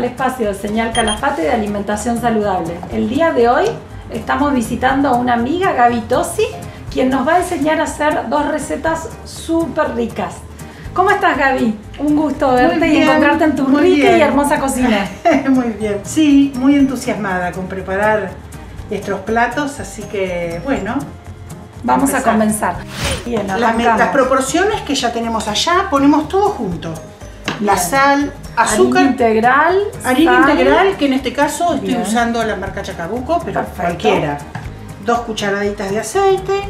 al espacio de Señal Calafate de Alimentación Saludable. El día de hoy estamos visitando a una amiga, Gaby Tosi, quien nos va a enseñar a hacer dos recetas súper ricas. ¿Cómo estás, Gaby? Un gusto verte y encontrarte en tu rica y hermosa cocina. muy bien. Sí, muy entusiasmada con preparar estos platos, así que bueno. Vamos a comenzar. Bien, las, las proporciones que ya tenemos allá, ponemos todo junto. La sal, azúcar. Harina integral. Harina integral, que en este caso estoy usando la marca Chacabuco, pero cualquiera. Dos cucharaditas de aceite.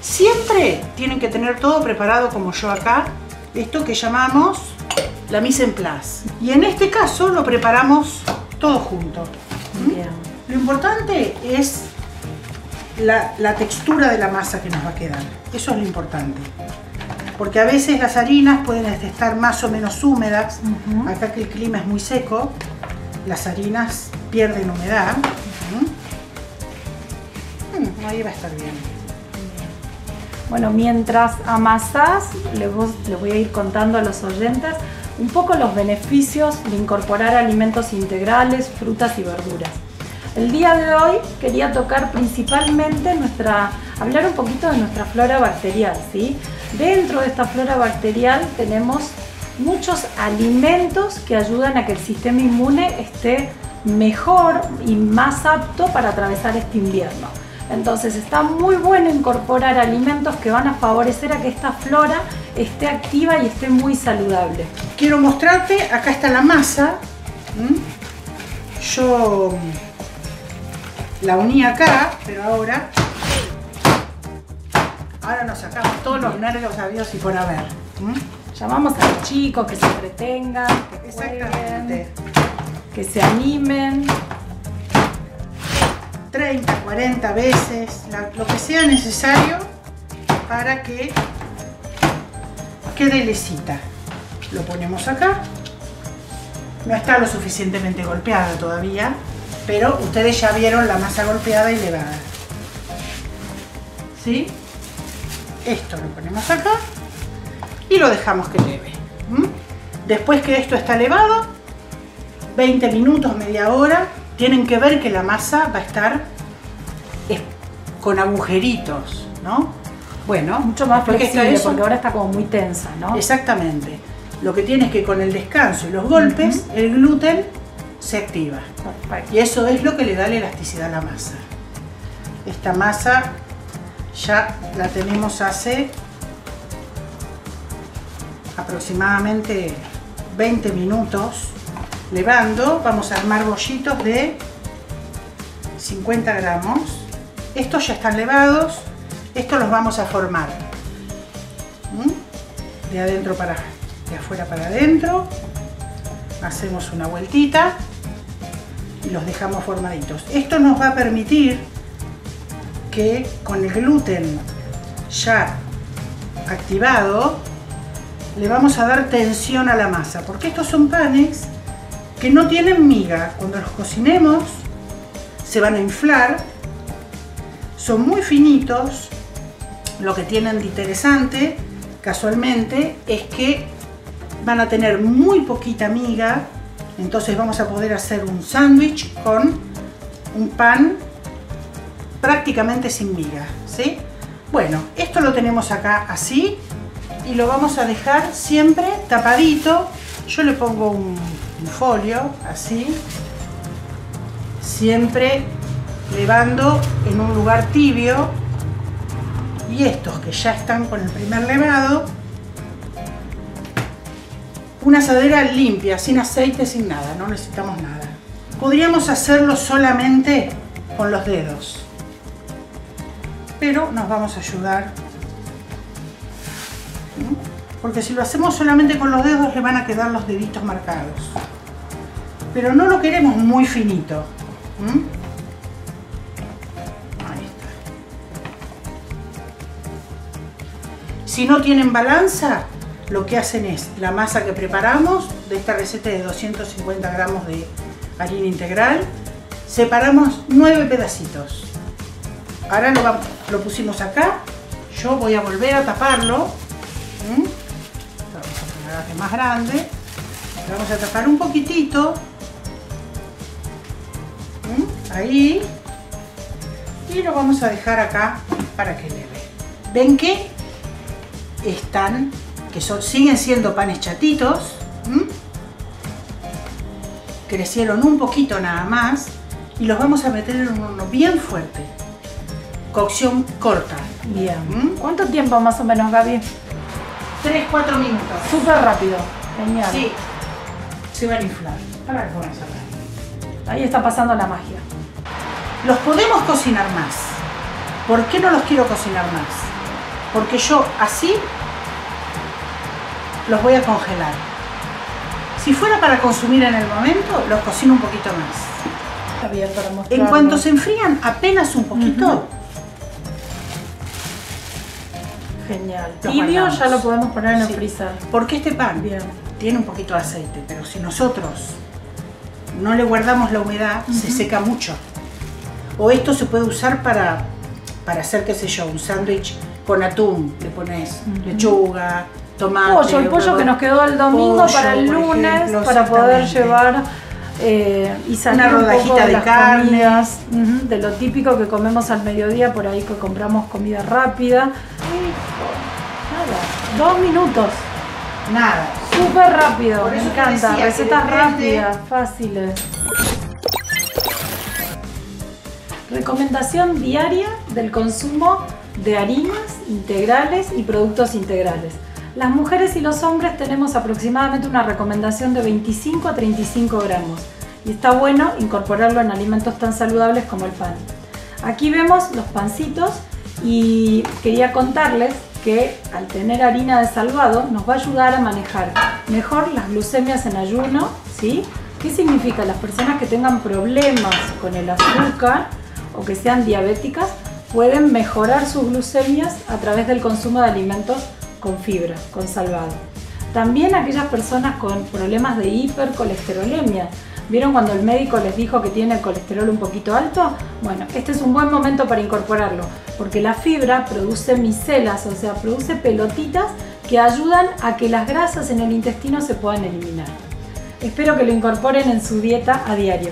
Siempre tienen que tener todo preparado como yo acá. Esto que llamamos la mise en place. Y en este caso lo preparamos todo junto. ¿Mm? Lo importante es la, la textura de la masa que nos va a quedar. Eso es lo importante porque a veces las harinas pueden estar más o menos húmedas. Acá que el clima es muy seco, las harinas pierden humedad. Mm, ahí va a estar bien. Bueno, mientras amasás, les voy a ir contando a los oyentes un poco los beneficios de incorporar alimentos integrales, frutas y verduras. El día de hoy quería tocar principalmente nuestra, hablar un poquito de nuestra flora bacterial, ¿sí? Dentro de esta flora bacterial tenemos muchos alimentos que ayudan a que el sistema inmune esté mejor y más apto para atravesar este invierno. Entonces está muy bueno incorporar alimentos que van a favorecer a que esta flora esté activa y esté muy saludable. Quiero mostrarte, acá está la masa. Yo la uní acá, pero ahora Ahora nos sacamos todos los nervios habidos y por haber. Llamamos a los chicos que se entretengan, que Exactamente. que se animen. 30, 40 veces, lo que sea necesario para que quede lesita. Lo ponemos acá. No está lo suficientemente golpeada todavía, pero ustedes ya vieron la masa golpeada y levada. ¿Sí? Esto lo ponemos acá y lo dejamos que leve. Después que esto está elevado, 20 minutos, media hora, tienen que ver que la masa va a estar con agujeritos, ¿no? Bueno, mucho más flexible porque ahora está como muy tensa, ¿no? Exactamente. Lo que tiene es que con el descanso y los golpes, el gluten se activa. Y eso es lo que le da la elasticidad a la masa. Esta masa ya la tenemos hace aproximadamente 20 minutos levando. Vamos a armar bollitos de 50 gramos. Estos ya están levados. Estos los vamos a formar. De adentro para de afuera para adentro. Hacemos una vueltita y los dejamos formaditos. Esto nos va a permitir que con el gluten ya activado le vamos a dar tensión a la masa porque estos son panes que no tienen miga. Cuando los cocinemos se van a inflar son muy finitos. Lo que tienen de interesante casualmente es que van a tener muy poquita miga. Entonces vamos a poder hacer un sándwich con un pan prácticamente sin miga, ¿sí? Bueno, esto lo tenemos acá así y lo vamos a dejar siempre tapadito. Yo le pongo un, folio así, siempre levando en un lugar tibio y estos que ya están con el primer levado una asadera limpia, sin aceite, sin nada, no necesitamos nada. Podríamos hacerlo solamente con los dedos pero nos vamos a ayudar porque si lo hacemos solamente con los dedos le van a quedar los deditos marcados. Pero no lo queremos muy finito si no tienen balanza lo que hacen es la masa que preparamos de esta receta de 250 gramos de harina integral. Separamos nueve pedacitos Ahora lo, pusimos acá. Yo voy a volver a taparlo. ¿Mm? Vamos a poner más grande. Vamos a tapar un poquitito ahí y lo vamos a dejar acá para que leve. ¿Ven que están, que son, siguen siendo panes chatitos? Crecieron un poquito nada más y los vamos a meter en un horno bien fuerte. Cocción corta. Bien. ¿Cuánto tiempo más o menos, Gaby? 3-4 minutos. Súper rápido. Genial. Sí. Se van a inflar. Ahí está pasando la magia. Los podemos cocinar más. ¿Por qué no los quiero cocinar más? Porque yo así los voy a congelar. Si fuera para consumir en el momento, los cocino un poquito más. Está bien para mostrar. En cuanto se enfrían apenas un poquito, Genial. Tibio ya lo podemos poner en el freezer. Porque este pan bien. tiene un poquito de aceite, pero si nosotros no le guardamos la humedad, se seca mucho. O esto se puede usar para, para hacer, qué sé yo, un sándwich con atún. Le pones lechuga, tomate. Pollo, el pollo que nos quedó el domingo para el lunes, para poder llevar eh, y salir una rodajita de, carne. de lo típico que comemos al mediodía, por ahí que compramos comida rápida. Dos minutos. Nada. Súper rápido, me encanta. Recetas rápidas, fáciles. Recomendación diaria del consumo de harinas integrales y productos integrales. Las mujeres y los hombres tenemos aproximadamente una recomendación de 25 a 35 gramos y está bueno incorporarlo en alimentos tan saludables como el pan. Aquí vemos los pancitos y quería contarles que al tener harina de salvado nos va a ayudar a manejar mejor las glucemias en ayuno, ¿sí? ¿Qué significa? Las personas que tengan problemas con el azúcar o que sean diabéticas pueden mejorar sus glucemias a través del consumo de alimentos con fibra, con salvado. También aquellas personas con problemas de hipercolesterolemia. ¿Vieron cuando el médico les dijo que tiene el colesterol un poquito alto? Bueno, este es un buen momento para incorporarlo, porque la fibra produce micelas, o sea, produce pelotitas que ayudan a que las grasas en el intestino se puedan eliminar. Espero que lo incorporen en su dieta a diario.